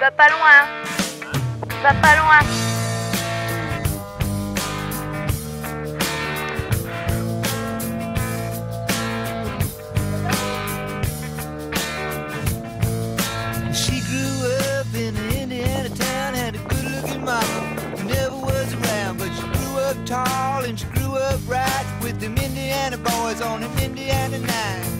Va pas loin. Va pas loin. She grew up in an Indiana town, had a good looking who never was around. But she grew up tall and she grew up right with them Indiana boys on an Indiana nine.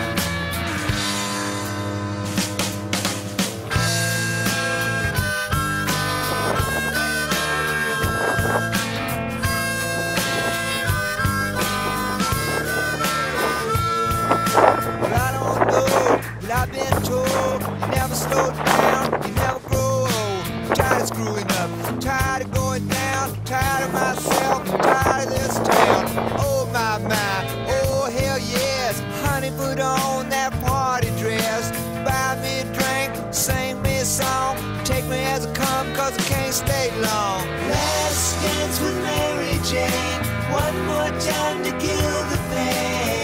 Of this town. Oh my my, oh hell yes, honey, put on that party dress, buy me a drink, sing me a song, take me as I come, cause I can't stay long. Last dance with Mary Jane, one more time to kill the pain.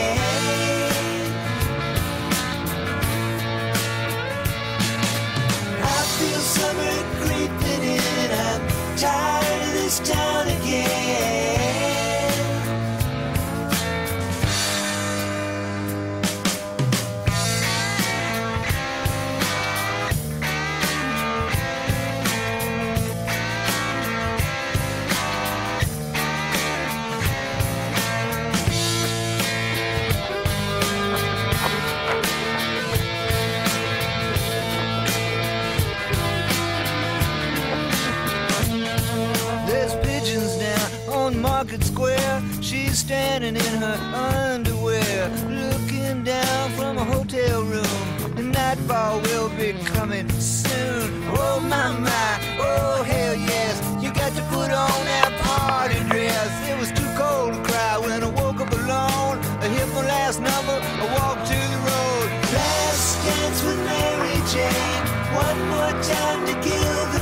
Market Square. She's standing in her underwear, looking down from a hotel room. The nightfall will be coming soon. Oh my my, oh hell yes, you got to put on that party dress. It was too cold to cry when I woke up alone. I hit my last number, I walked to the road. Last dance with Mary Jane. One more time to kill the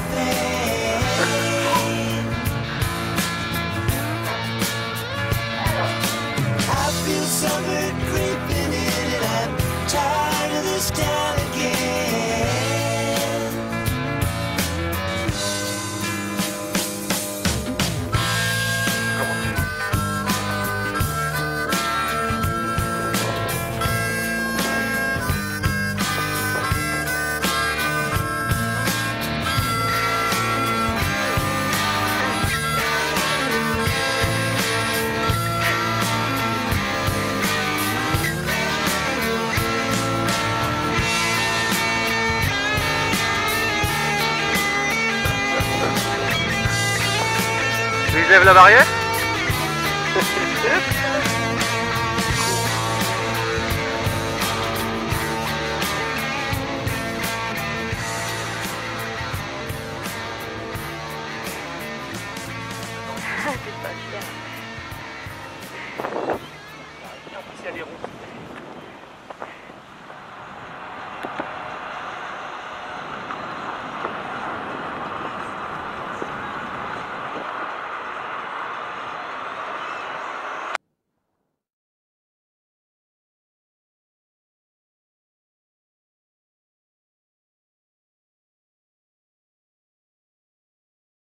tired Ils lèvent la barrière